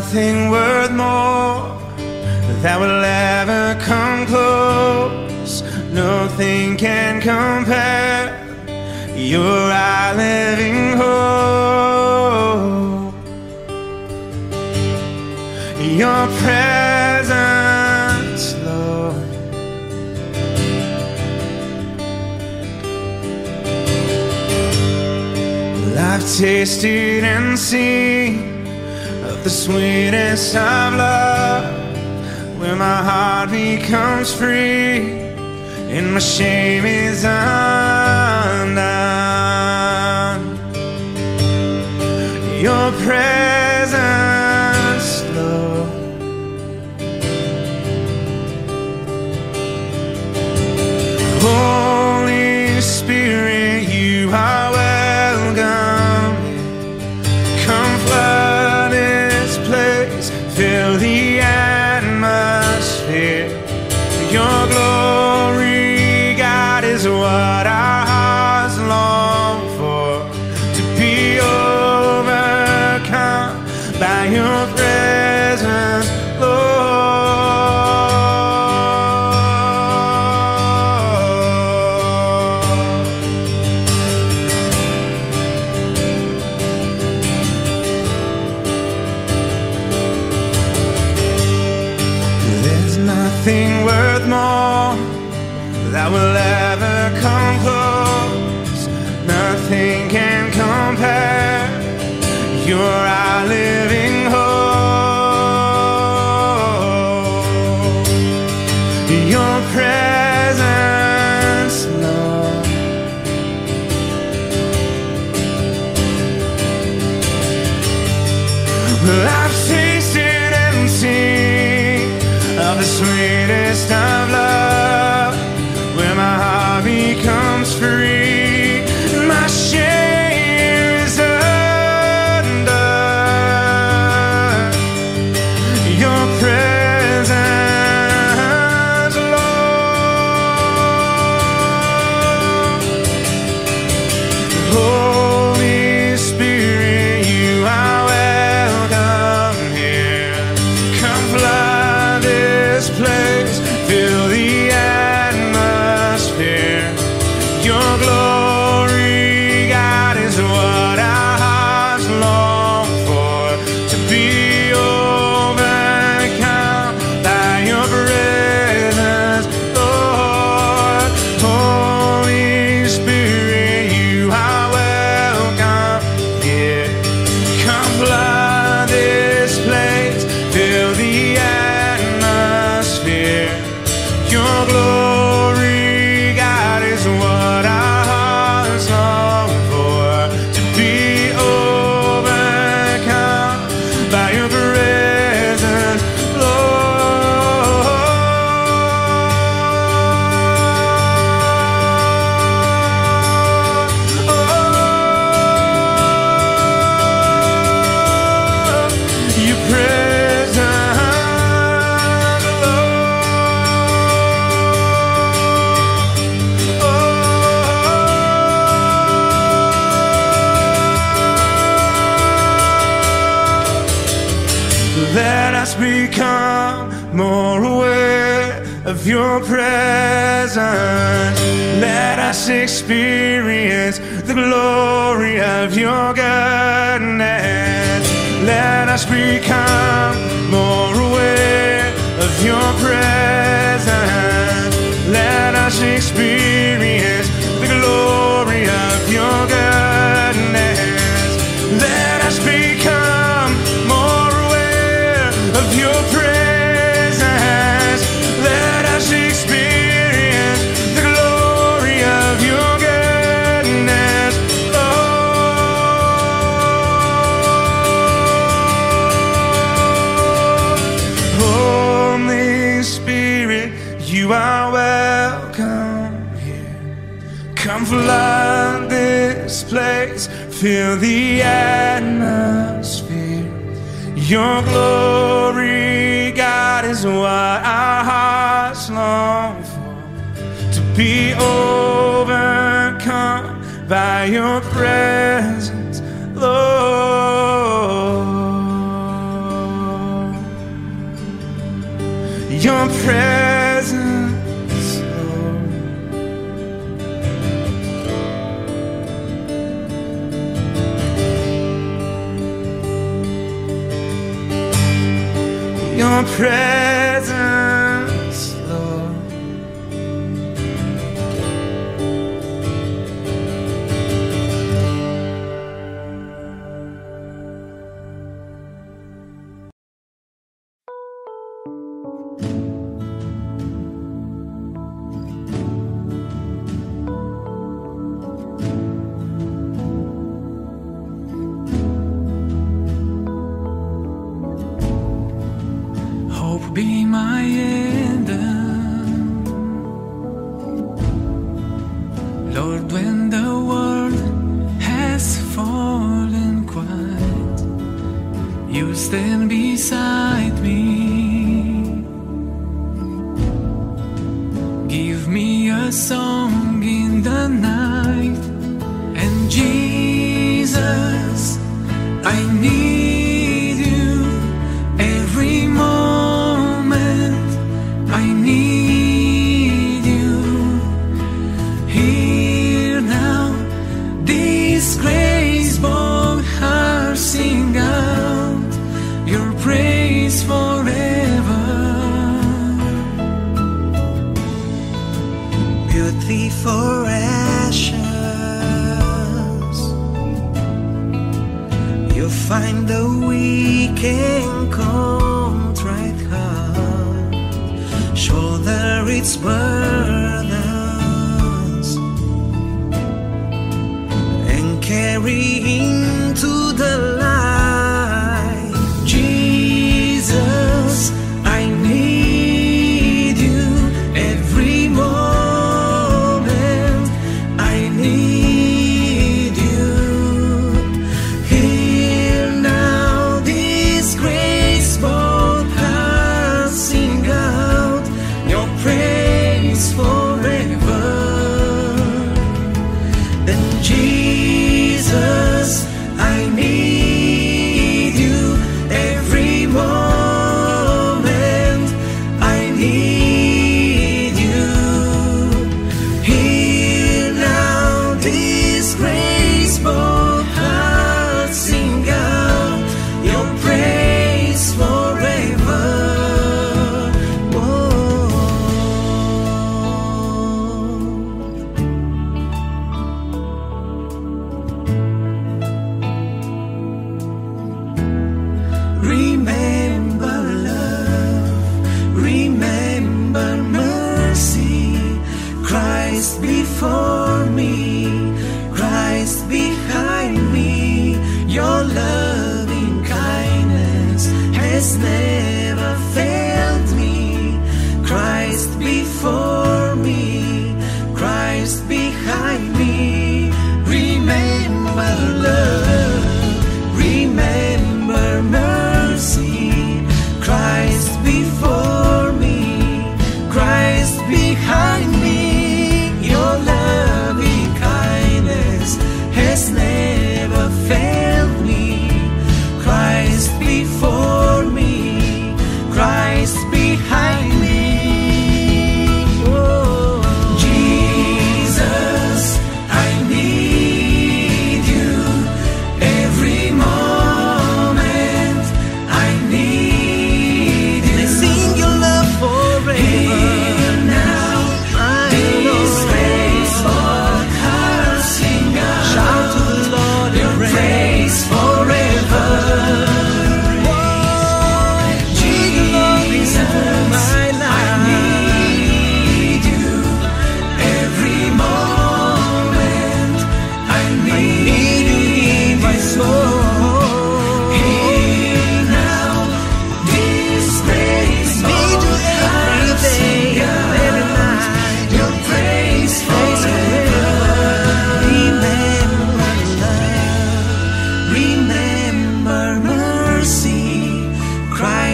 nothing worth more that will ever come close. Nothing can compare. You're our living hope. Your presence, Lord. Well, I've tasted and seen the sweetest of love, where my heart becomes free and my shame is undone. Your prayer. Your glory, God, is what our hearts long for. To be overcome by your presence, Lord. Your presence. prayer.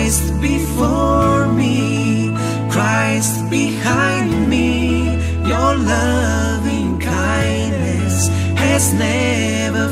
Christ before me, Christ behind me, your loving kindness has never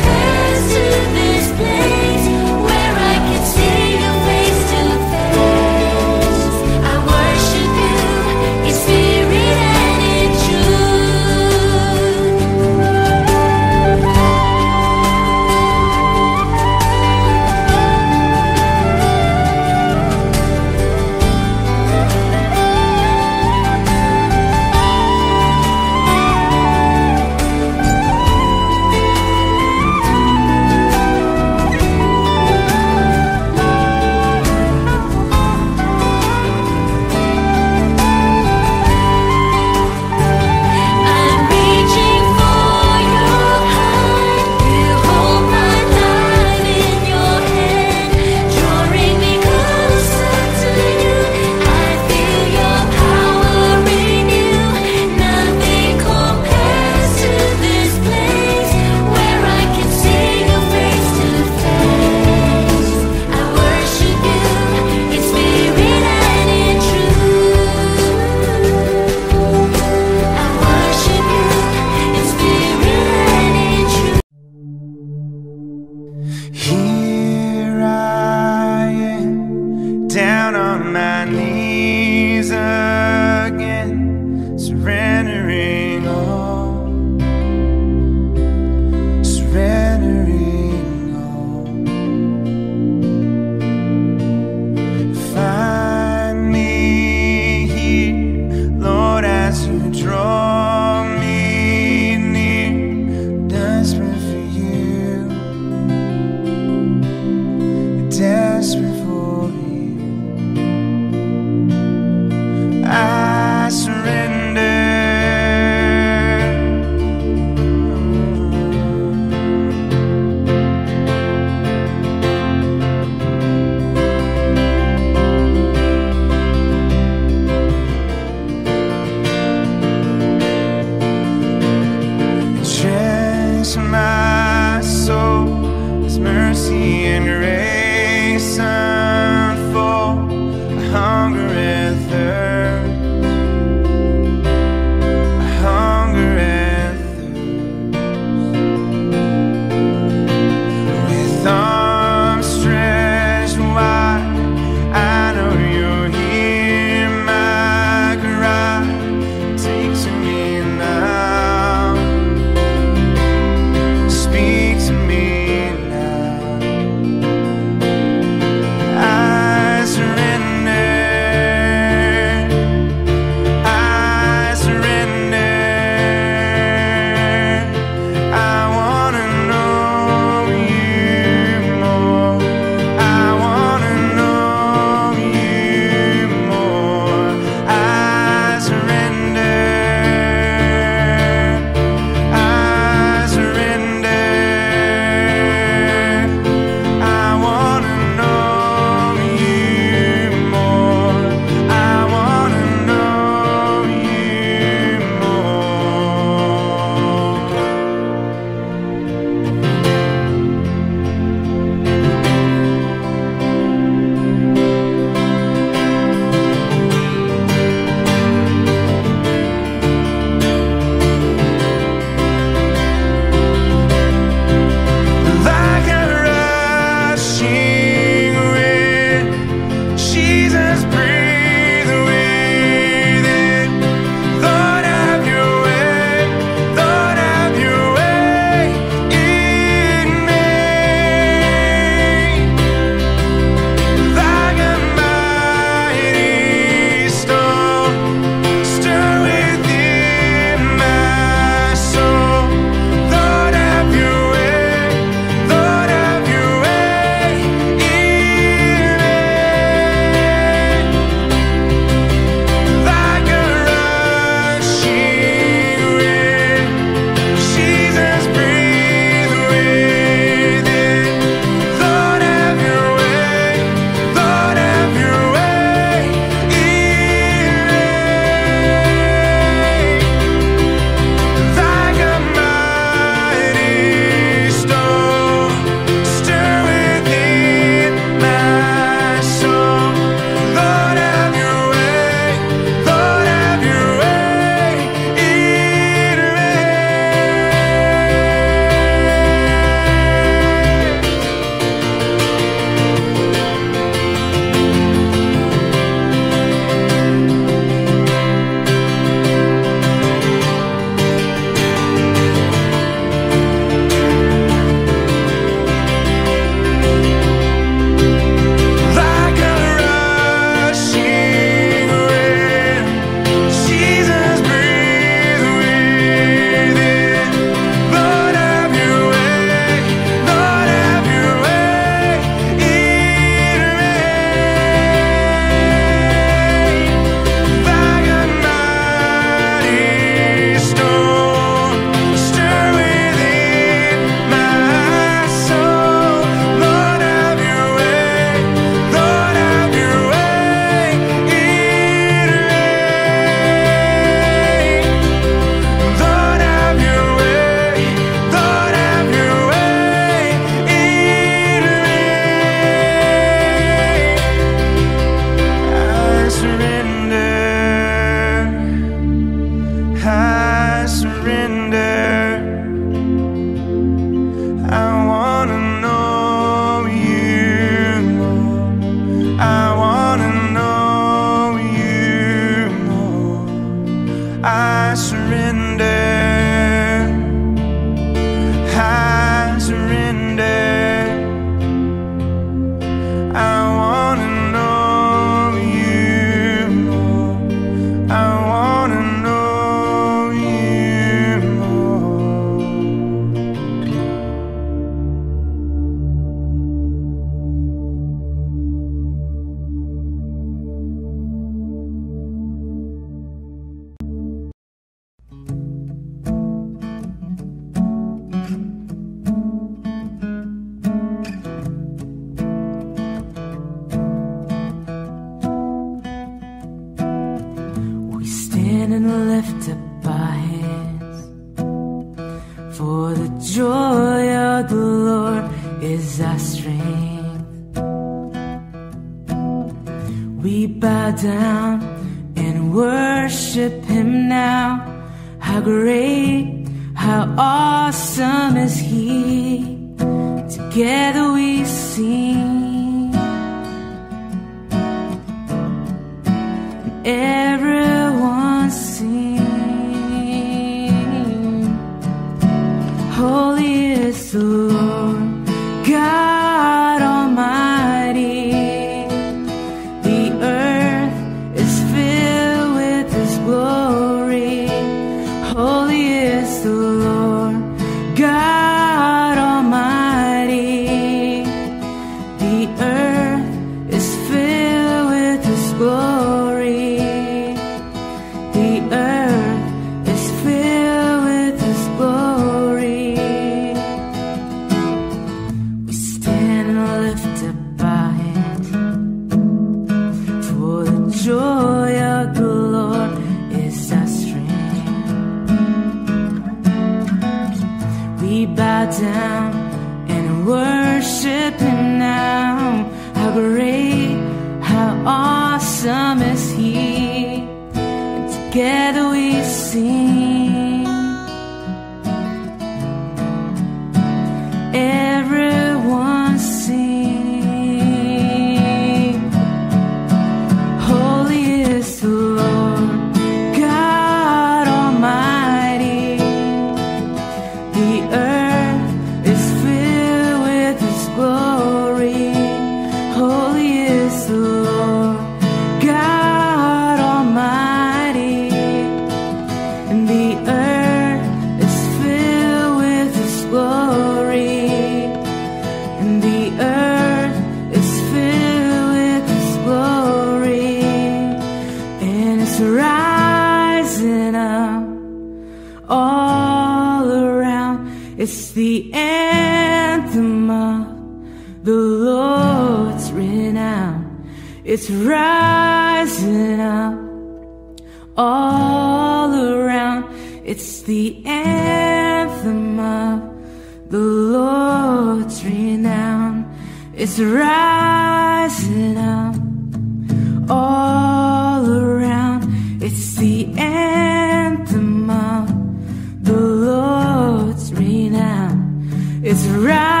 It's rising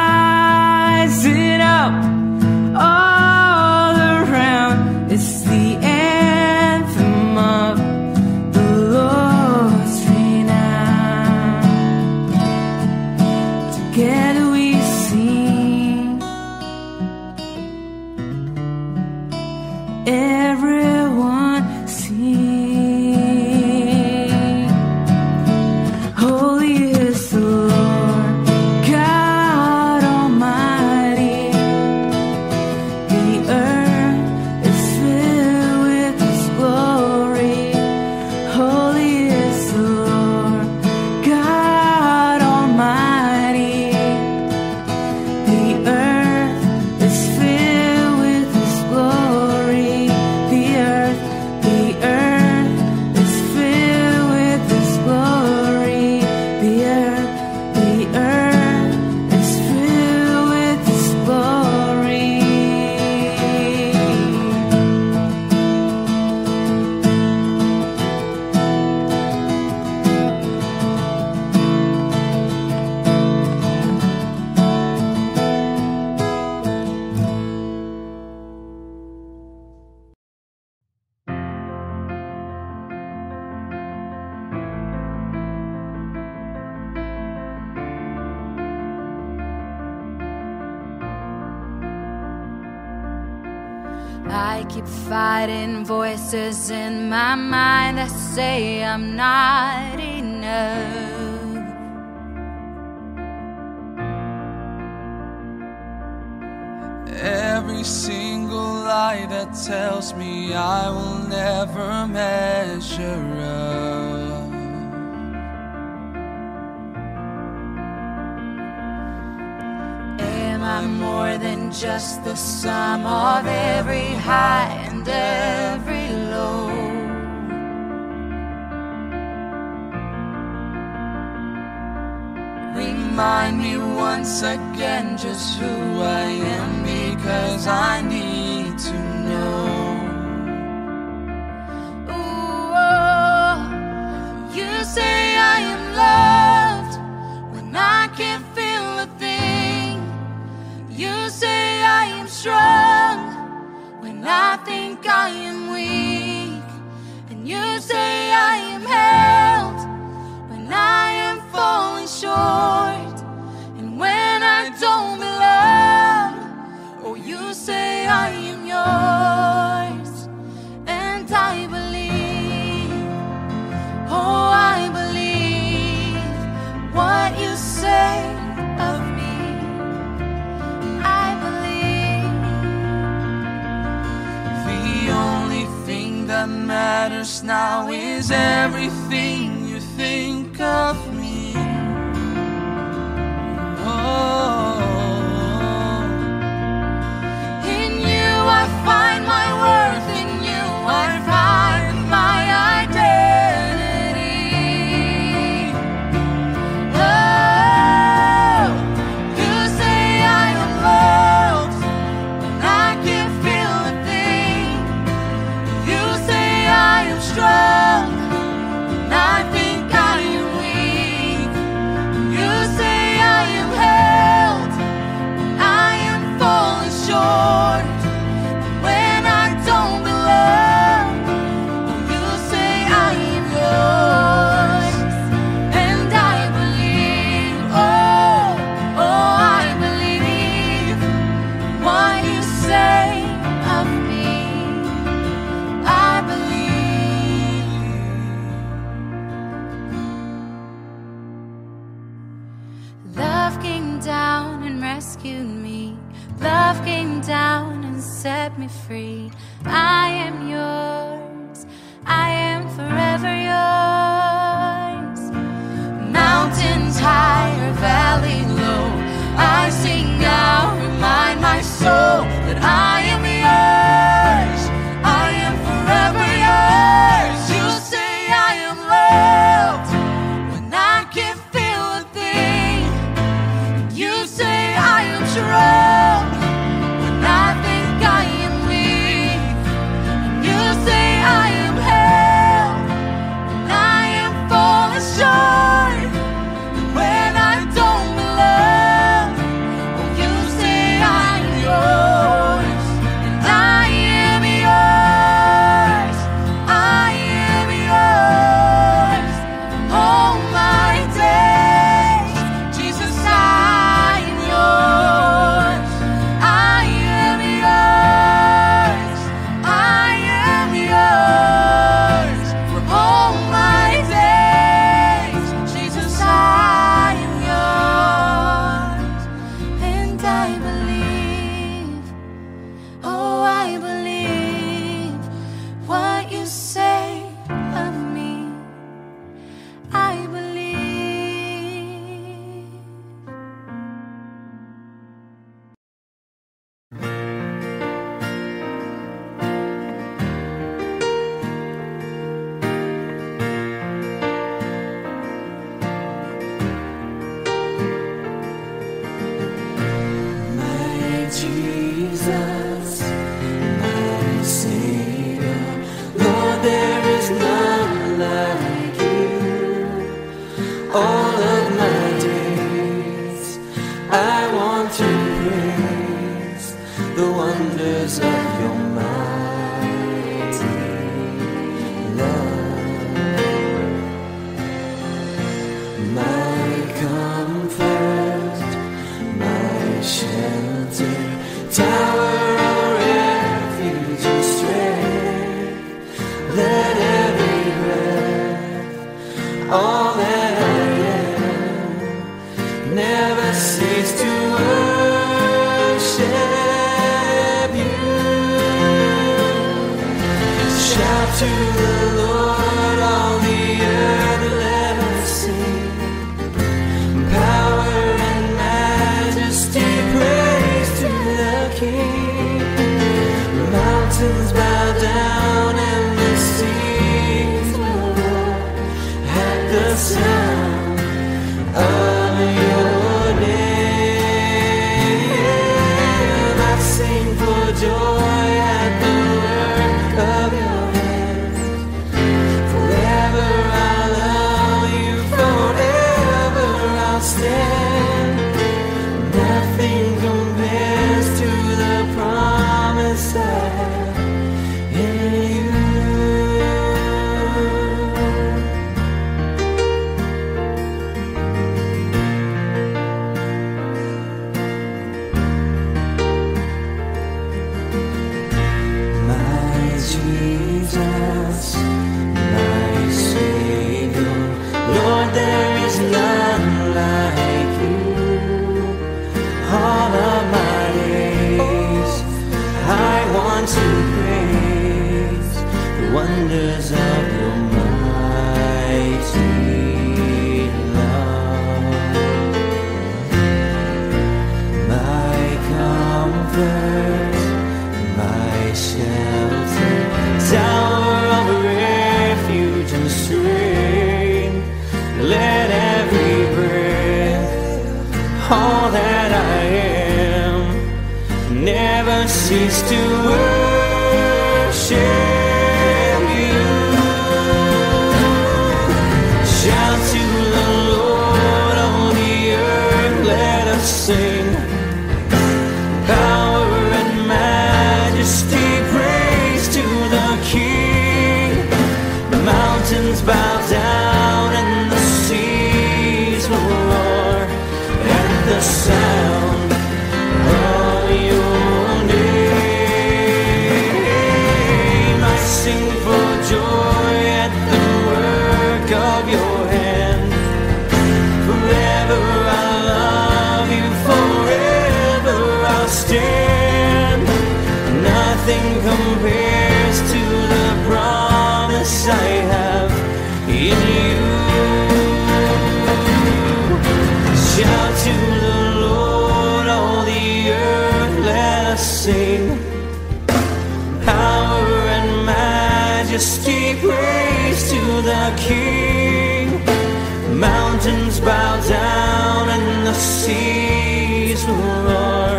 bow down and the seas will roar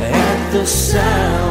at the sound.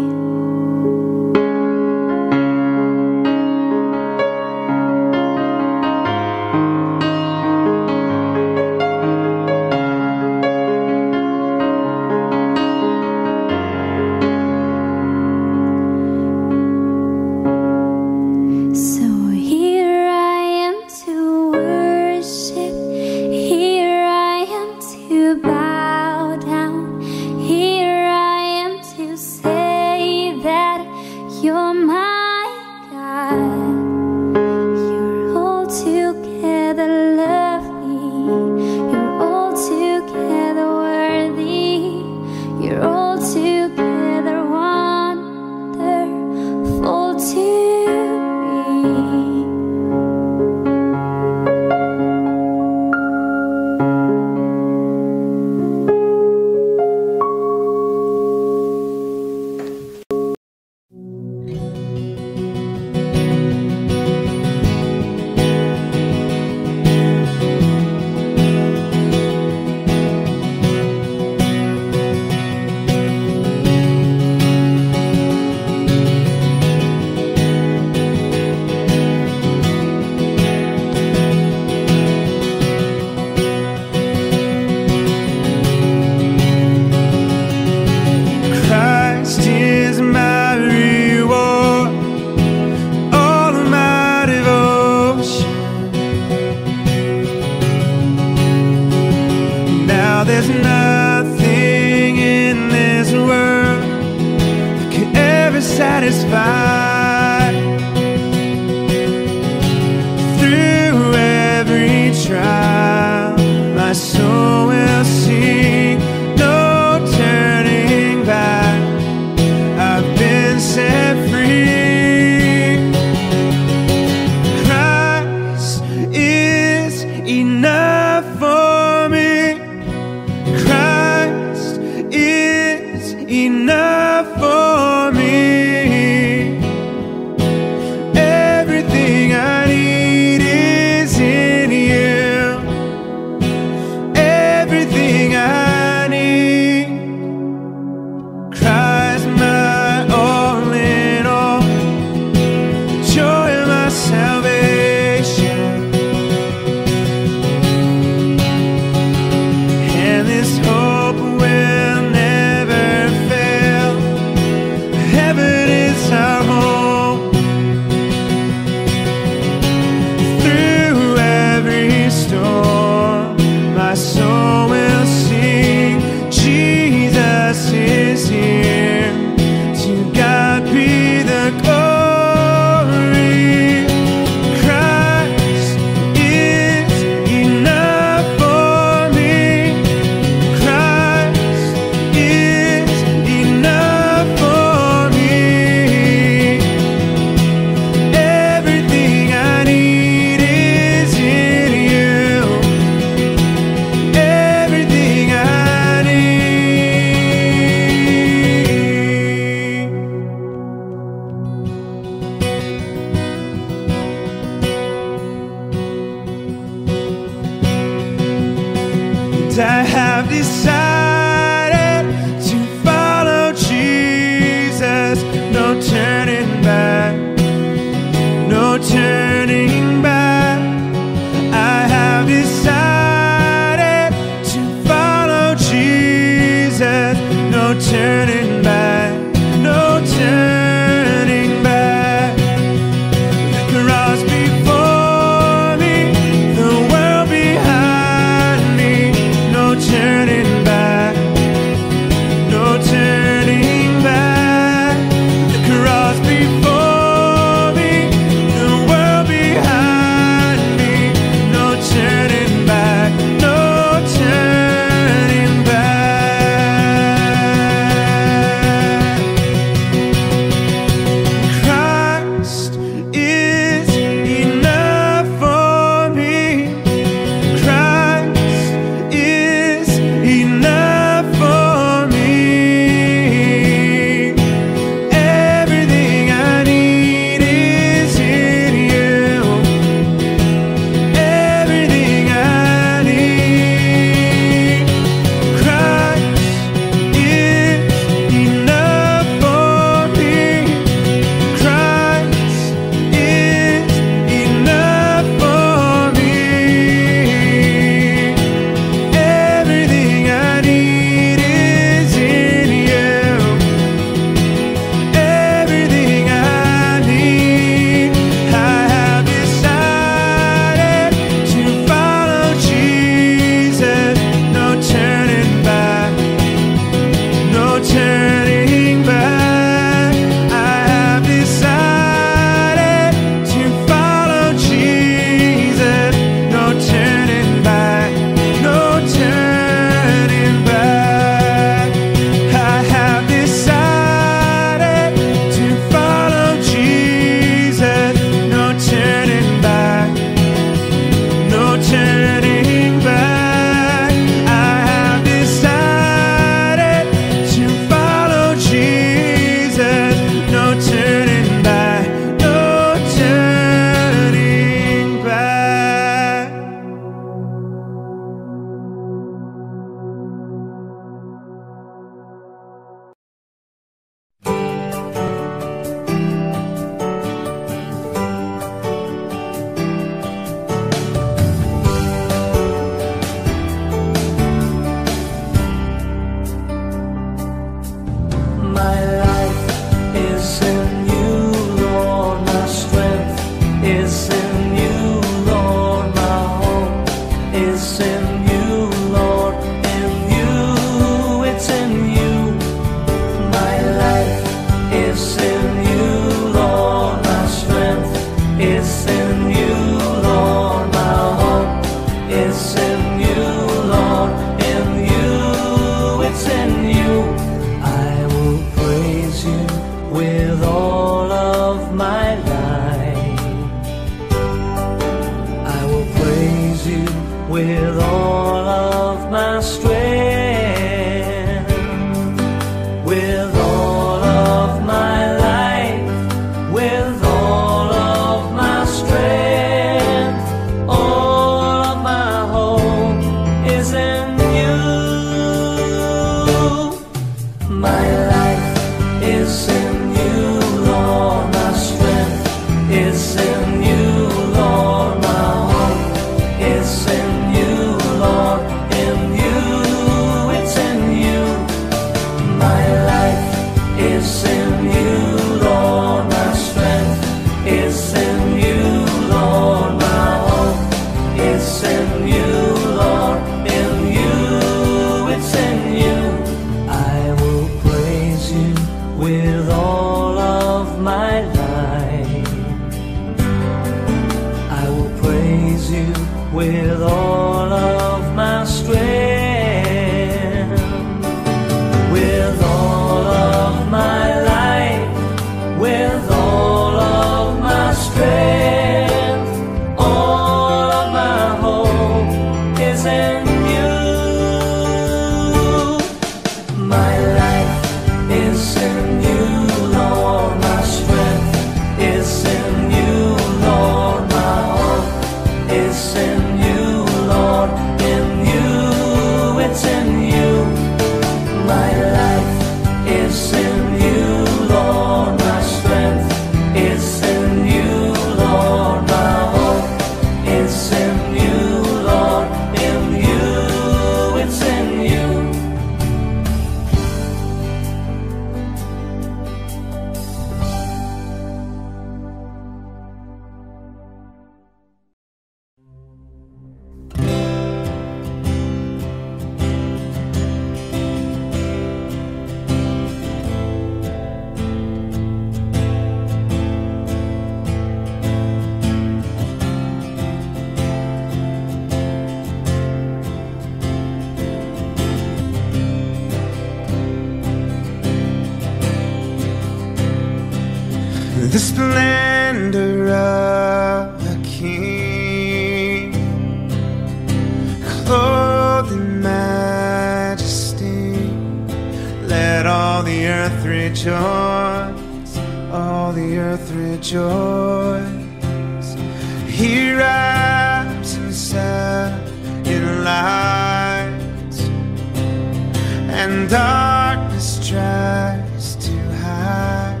When darkness tries to hide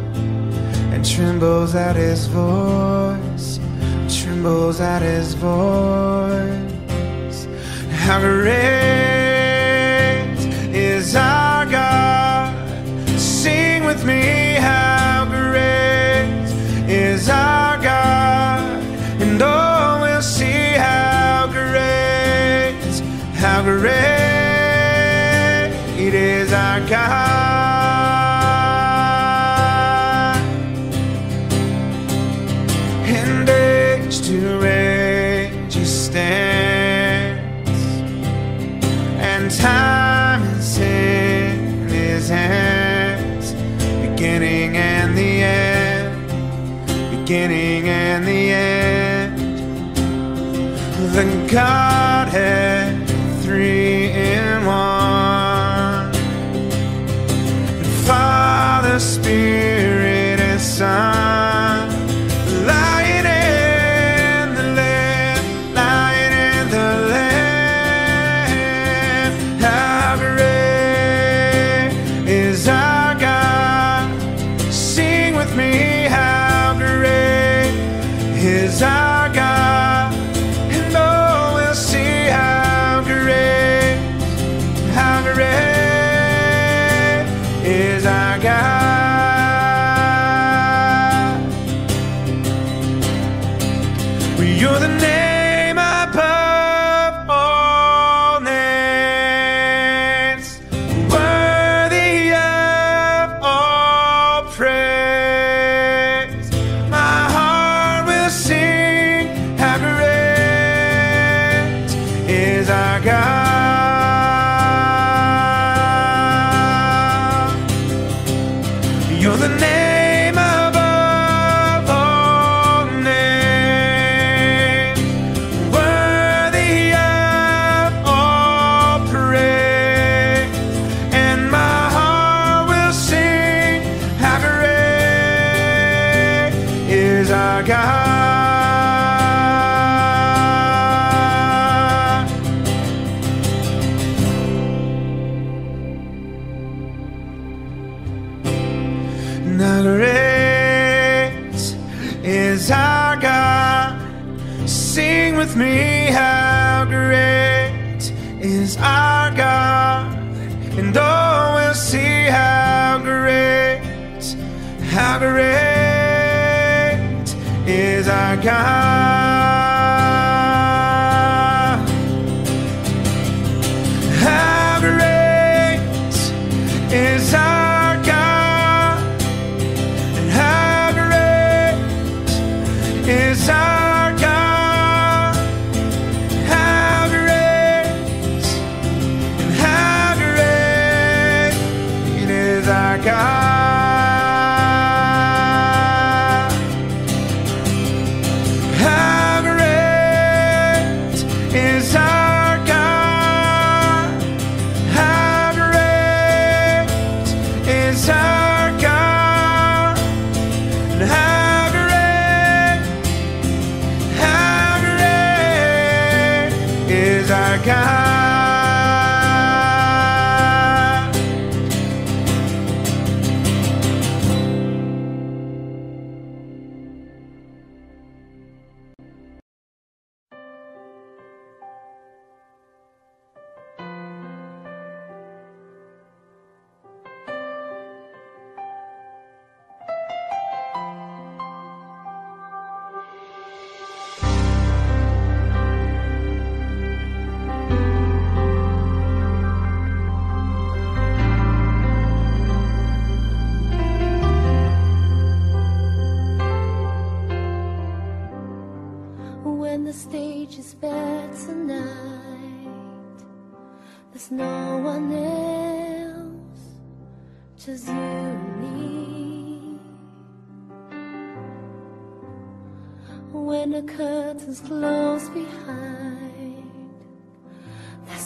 and trembles at his voice, trembles at his voice. How great is our God? Sing with me, how great is our God? And oh, we'll see how great, how great. God. And age to age stands, and time is in his hands, beginning and the end, beginning and the end. The Godhead. time.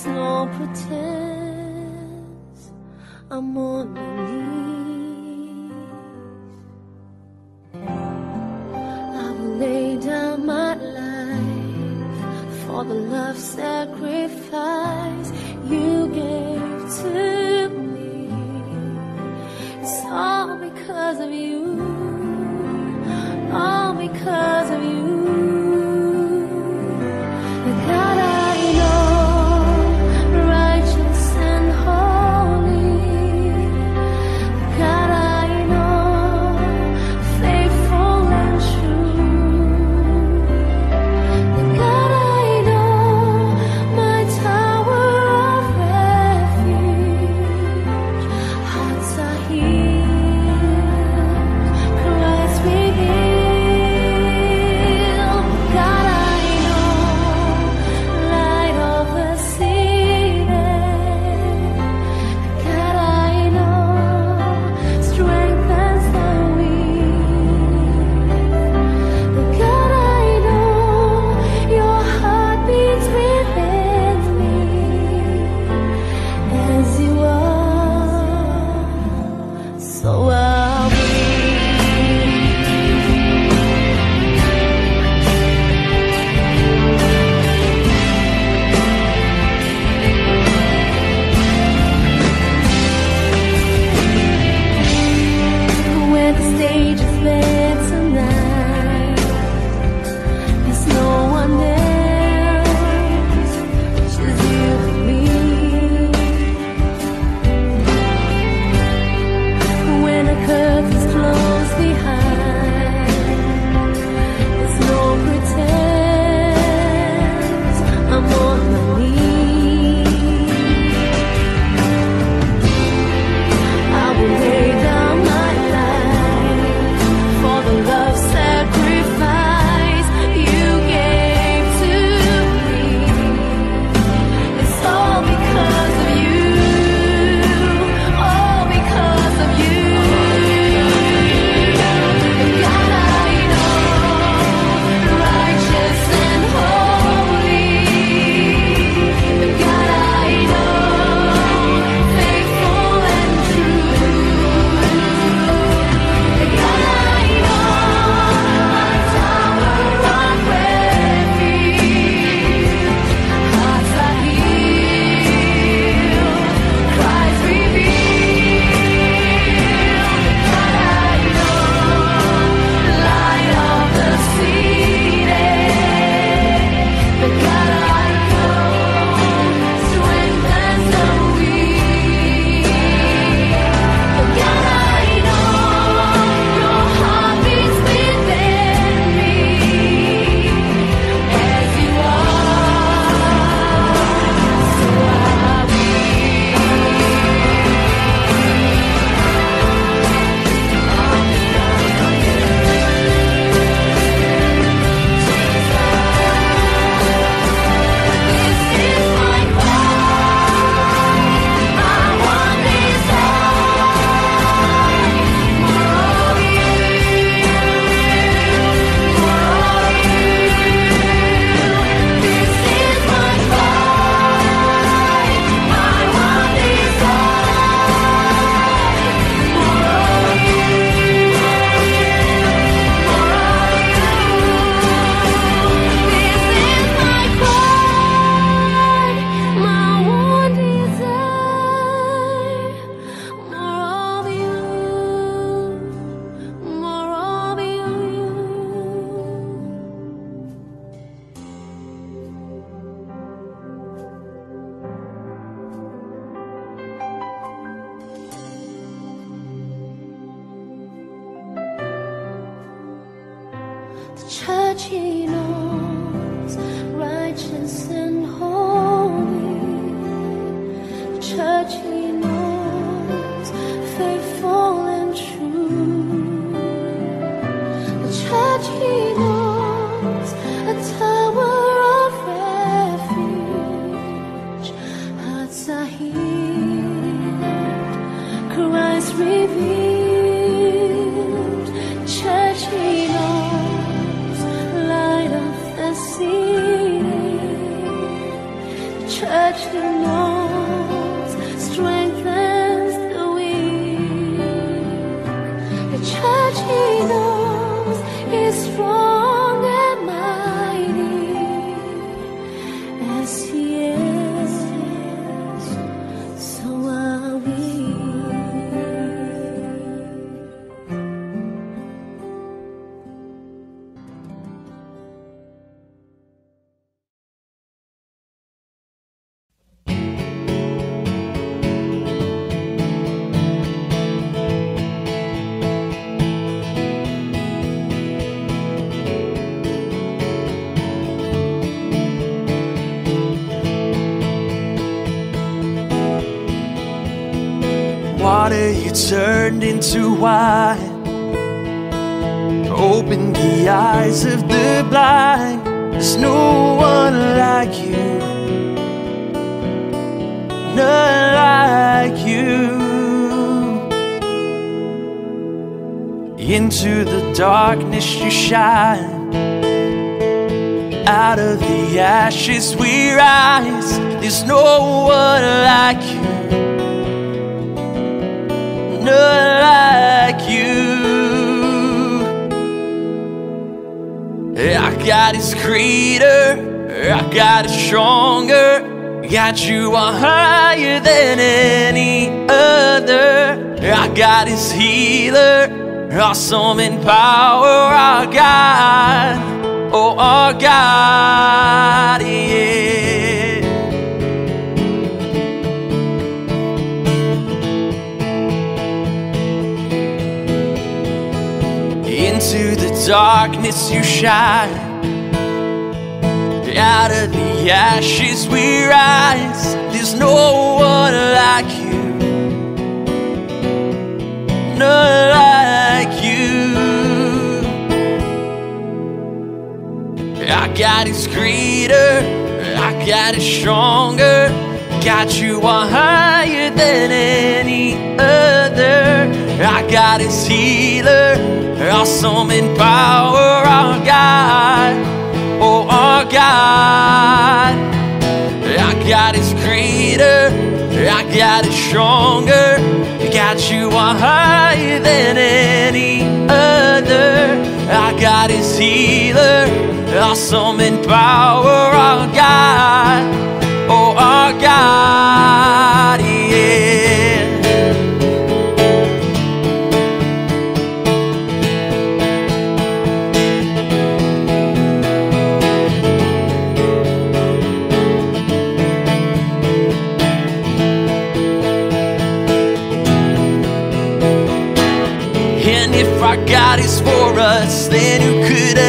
Let's I'm on my knees. I will lay down my life for the love sacrifice you gave to me. It's all because of you, all because. God you are higher than any other. I God is healer, awesome in power. Our God, oh our God, yeah. Into the darkness you shine. Out of the ashes we rise. There's no one like you. None like you. I God is greater. I God is stronger. God you are higher than any other. I God is healer, awesome in power. Our God, oh, oh our God. I God is greater, I God is stronger. God you are higher than any other. I God is healer, awesome in power. Our God, oh our God,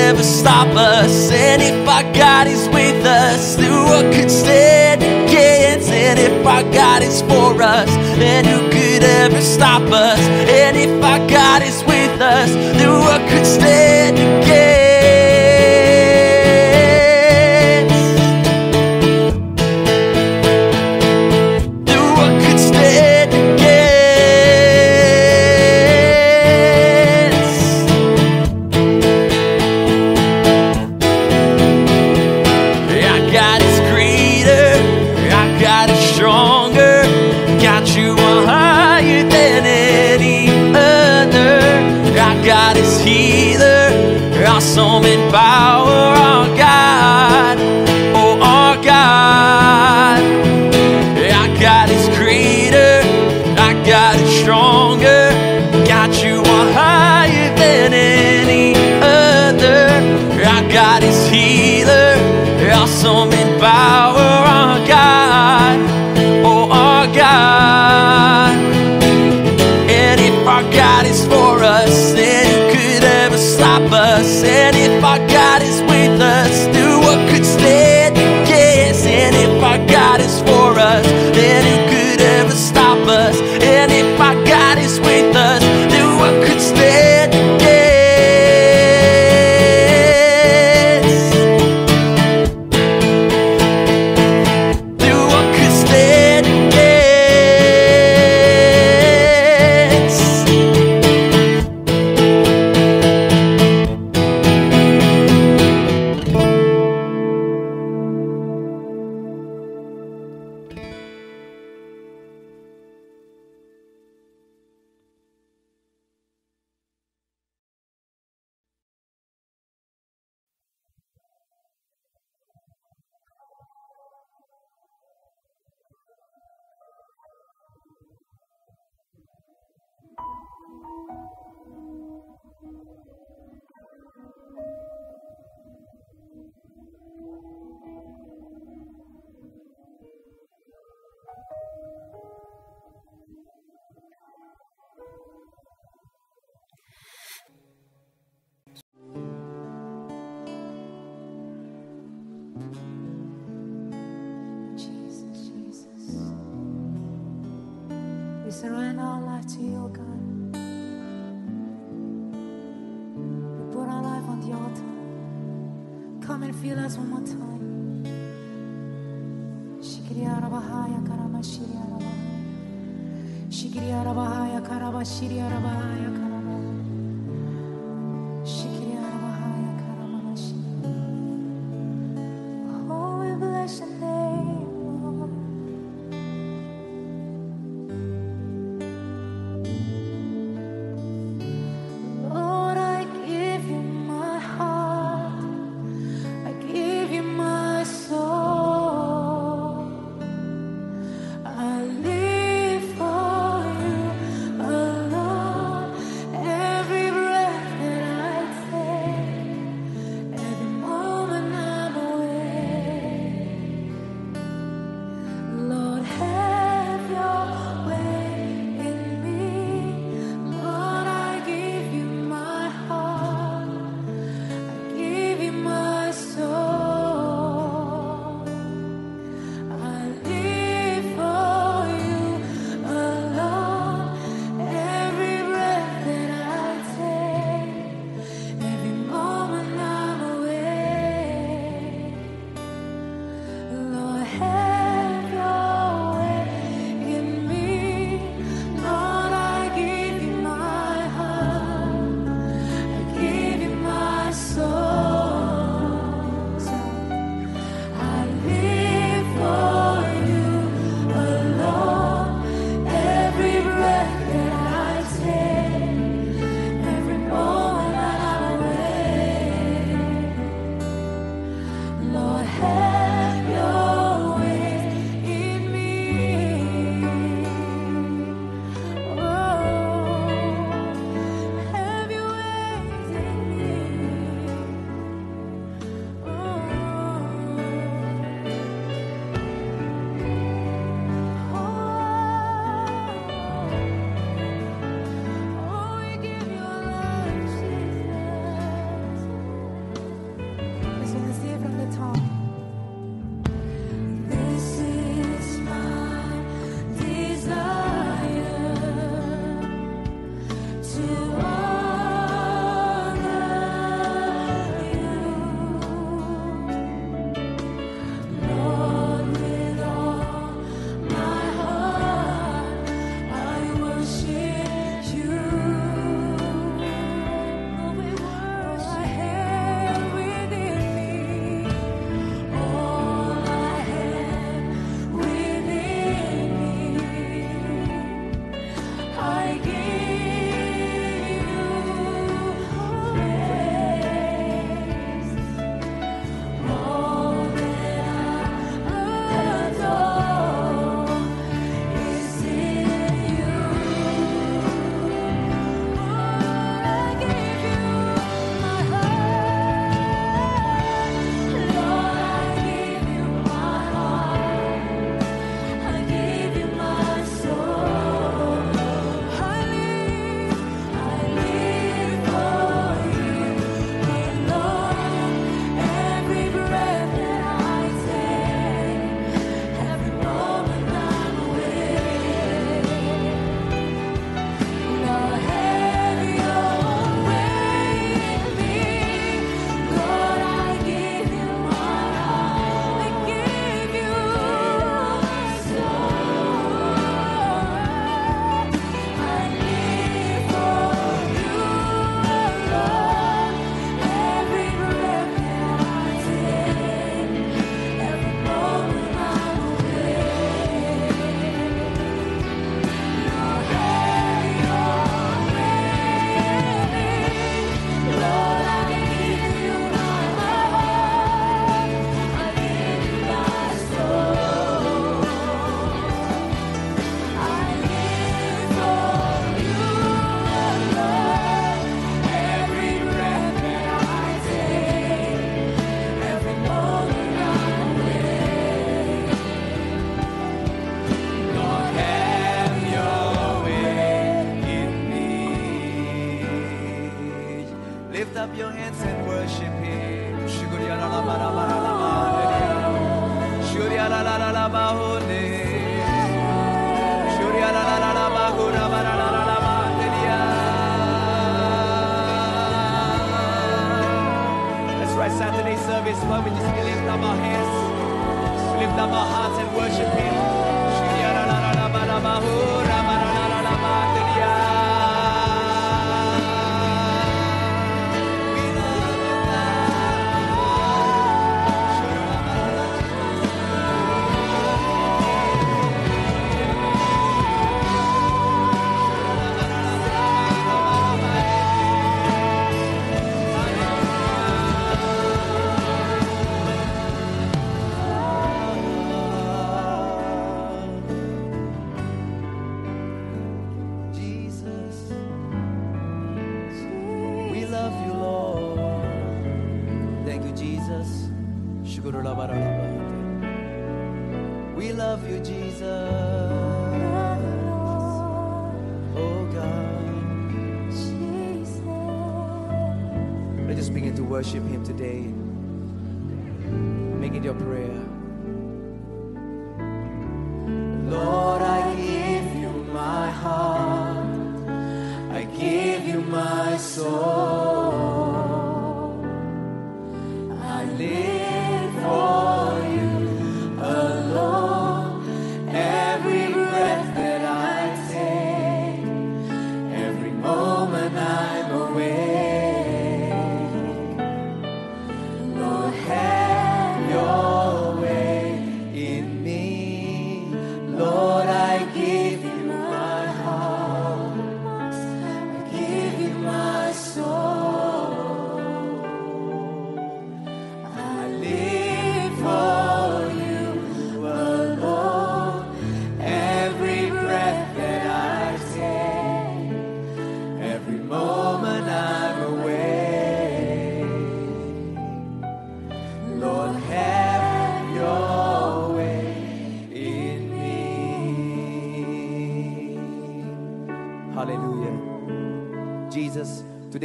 who could ever stop us? And if our God is with us, then what could stand against? And if our God is for us, then who could ever stop us? And if our God is with us, then what could stand against?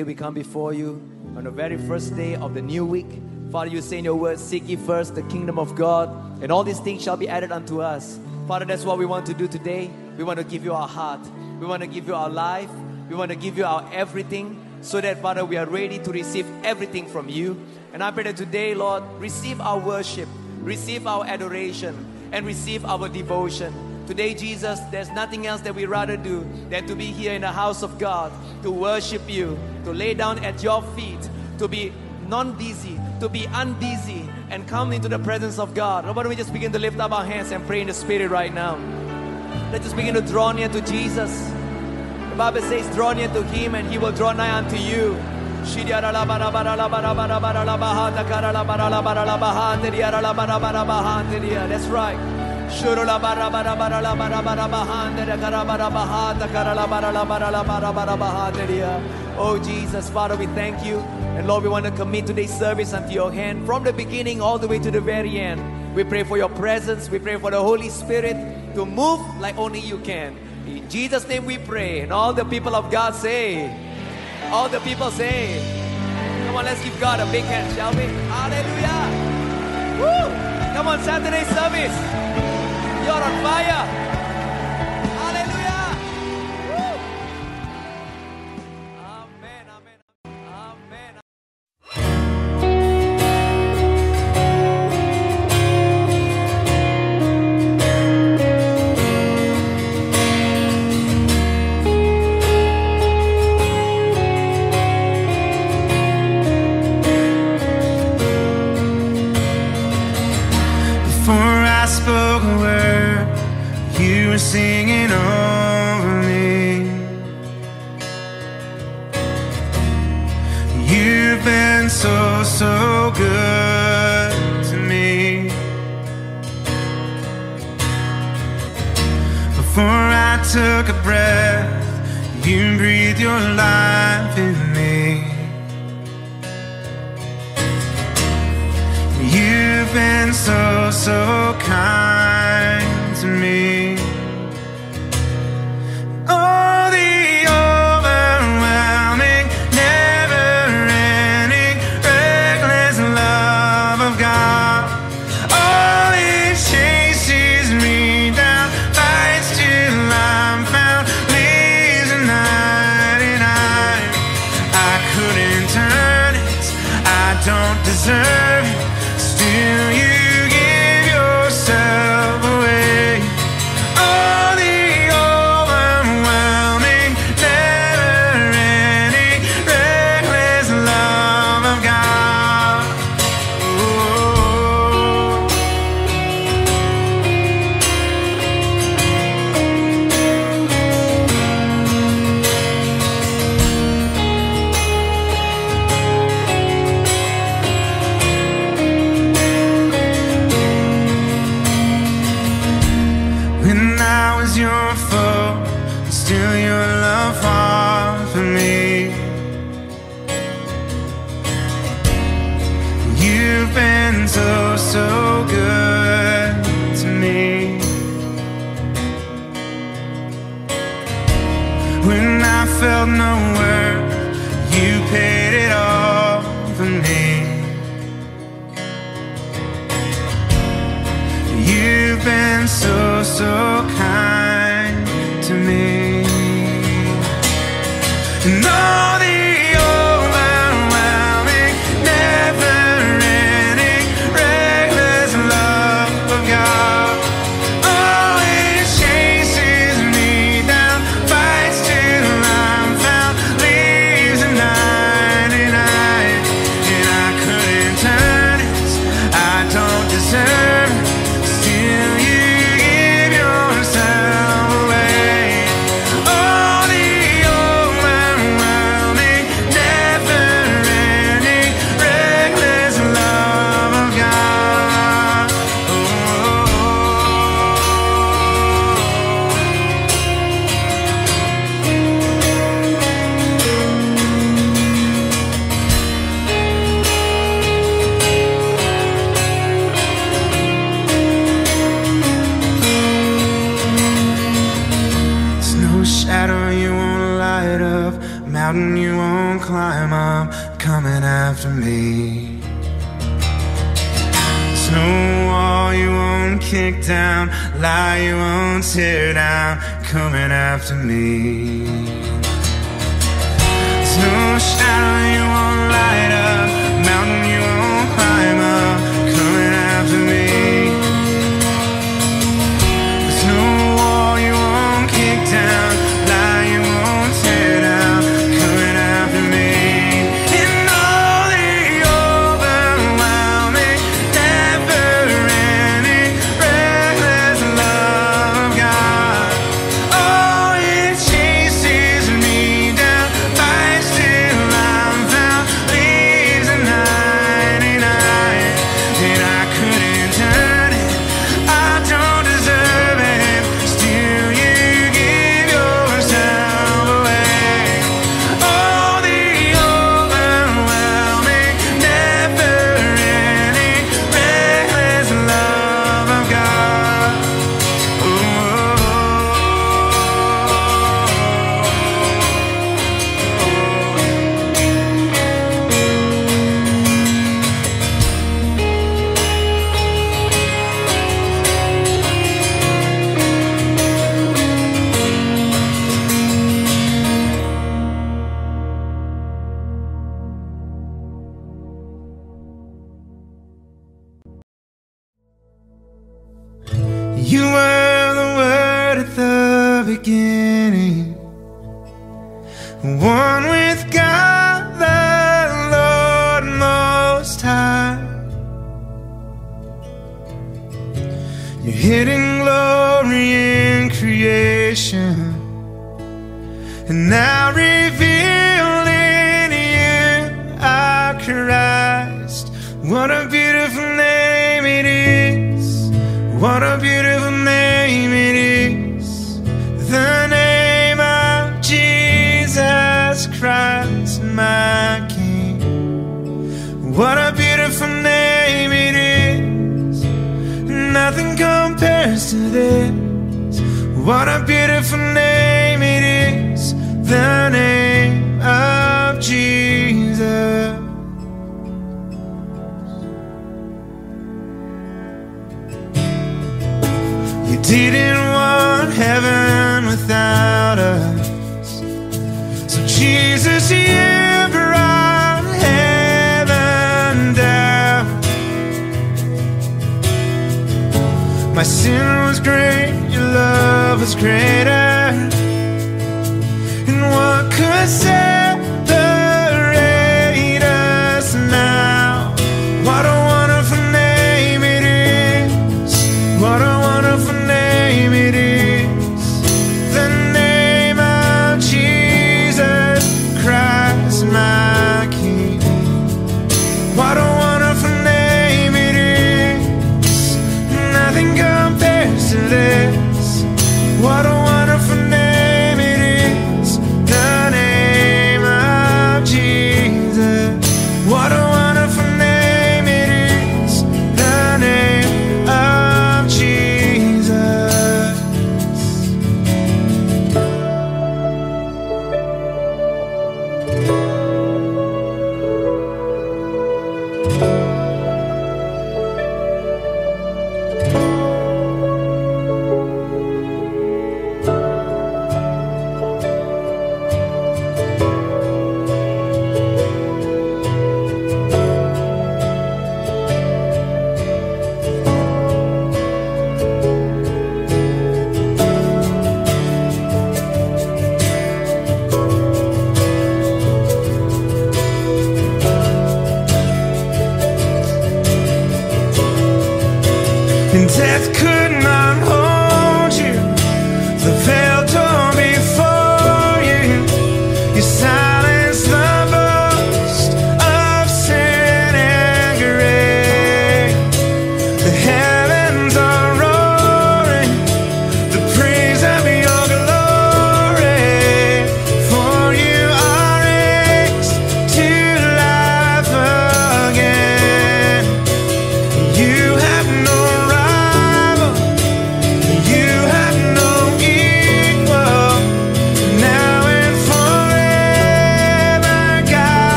Today we come before you on the very first day of the new week. Father, you say in your word, Seek ye first the kingdom of God, and all these things shall be added unto us. Father, that's what we want to do today. We want to give you our heart, we want to give you our life, we want to give you our everything, so that, Father, we are ready to receive everything from you. And I pray that today, Lord, receive our worship, receive our adoration, and receive our devotion. Today, Jesus, there's nothing else that we rather do than to be here in the house of God, to worship you, to lay down at your feet, to be non busy, to be unbusy, and come into the presence of God. Why don't we just begin to lift up our hands and pray in the Spirit right now? Let's just begin to draw near to Jesus. The Bible says, Draw near to Him, and He will draw nigh unto you. That's right. Oh Jesus, Father, we thank you. And Lord, we want to commit today's service unto your hand from the beginning all the way to the very end. We pray for your presence. We pray for the Holy Spirit to move like only you can. In Jesus' name we pray. And all the people of God say, all the people say, come on, let's give God a big hand, shall we? Hallelujah. Woo! Come on, Saturday service. You're on fire.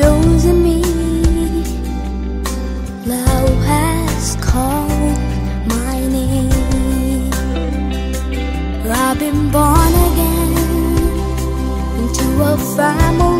chosen me. Love has called my name. I've been born again into a family.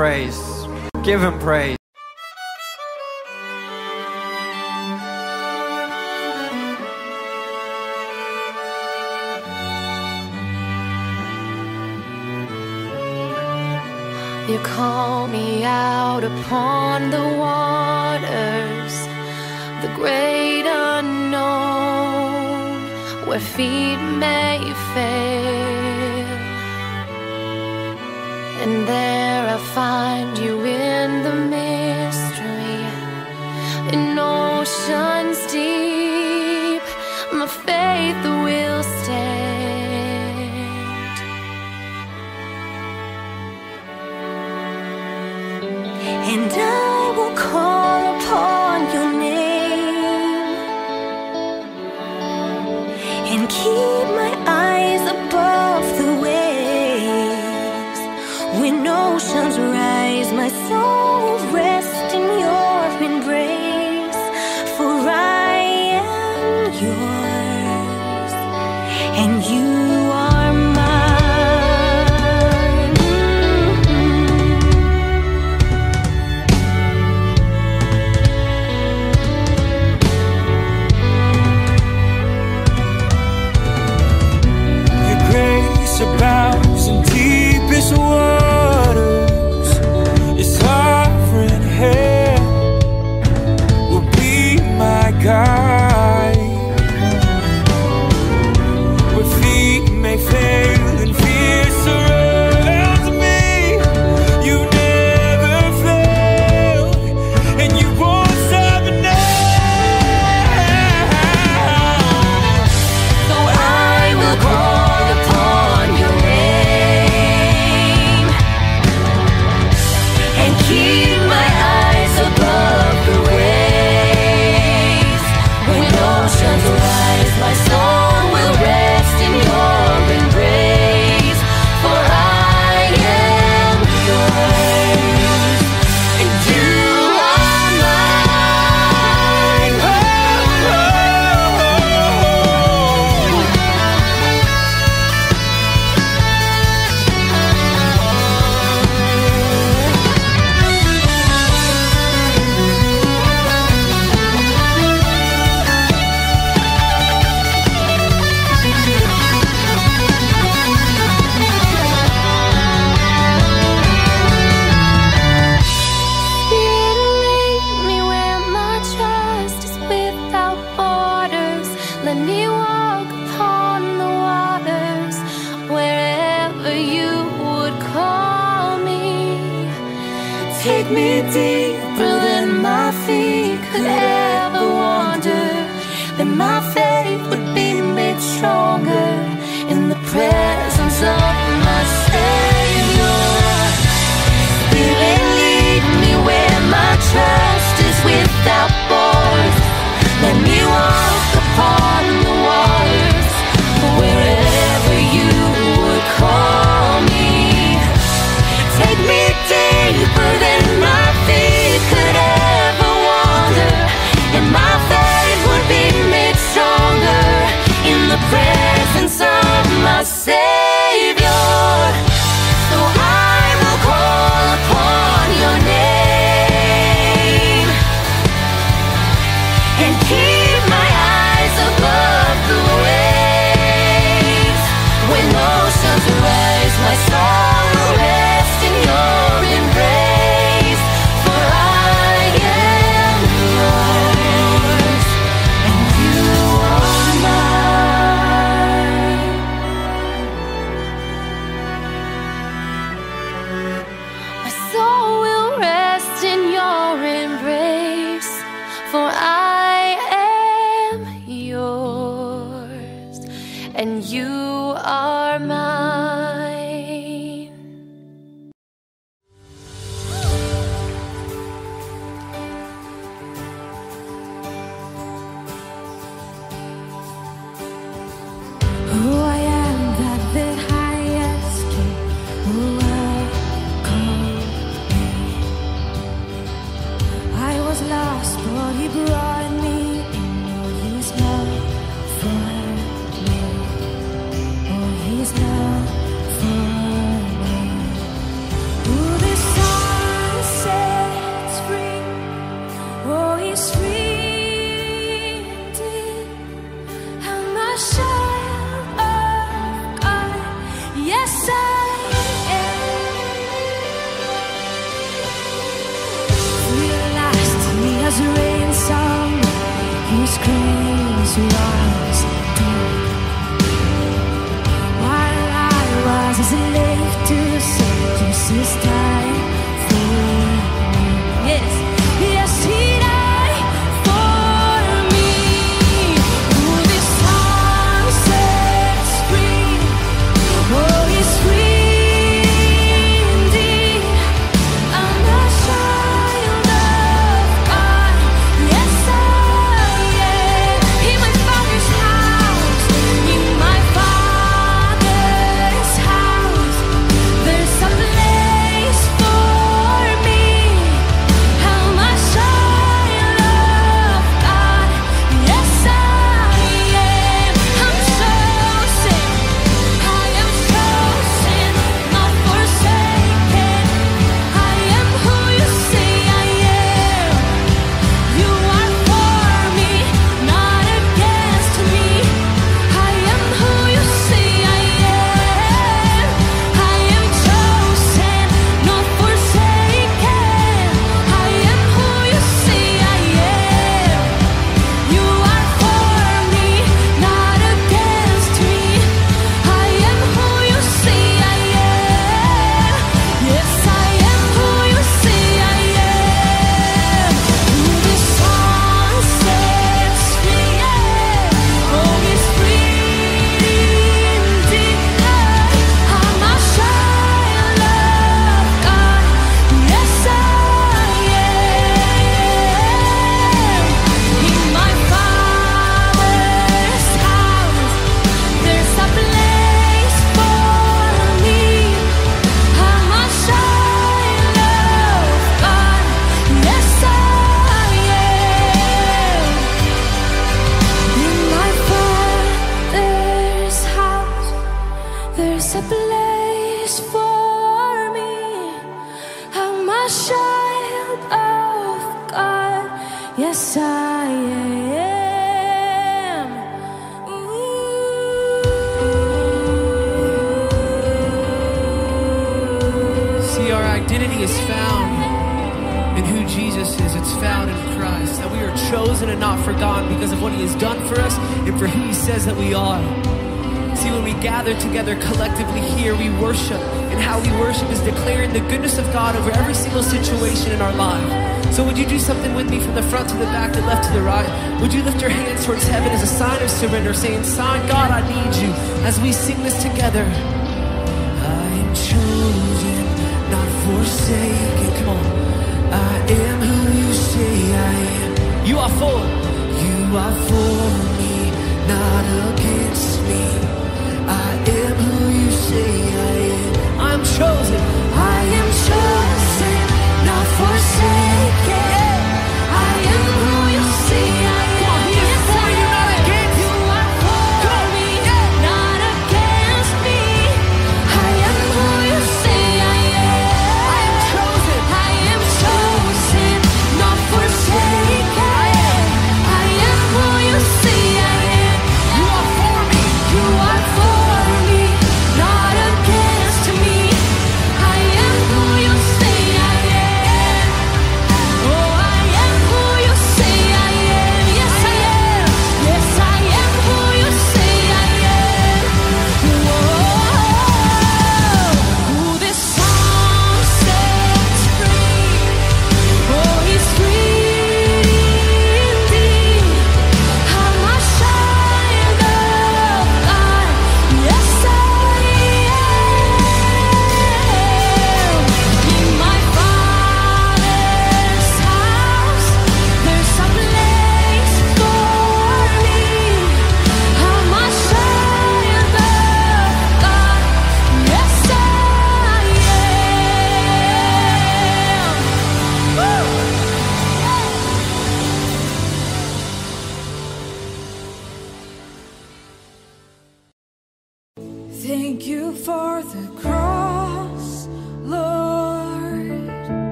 Praise. Give him praise.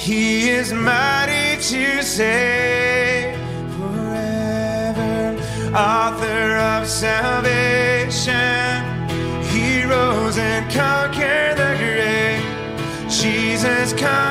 He is mighty to save forever, author of salvation. He rose and conquered the grave. Jesus, come.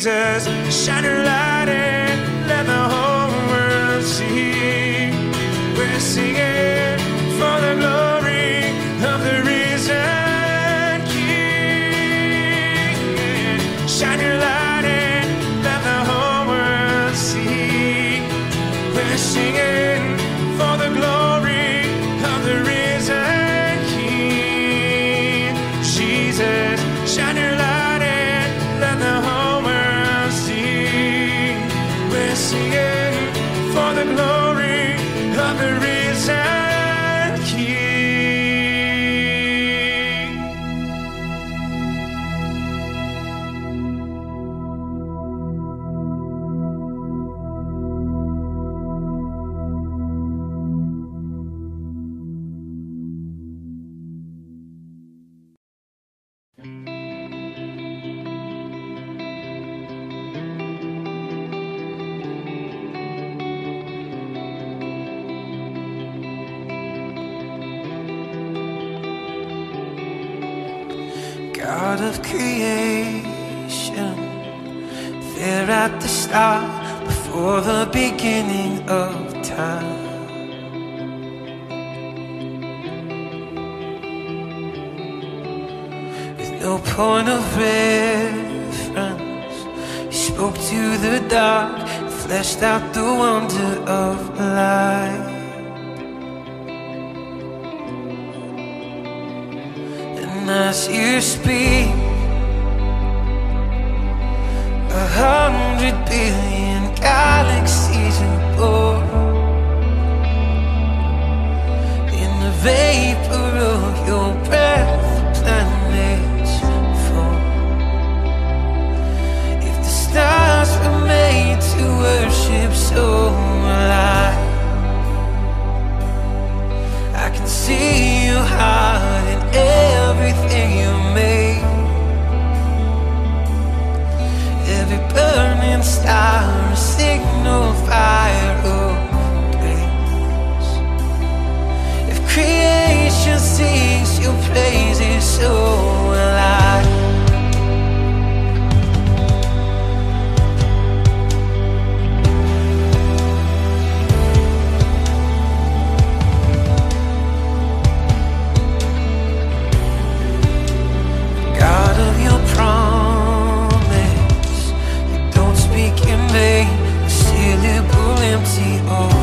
Jesus, shine your light. point of reference. You spoke to the dark, fleshed out the wonder of life. And as you speak, a hundred billion galaxies are born in the vapor of your breath. stars were made to worship so alive I. Can see your heart in everything you made Every burning star, a signal fire oh, obeys If creation sees your praises so alive me, a sea pulling empty. Oh.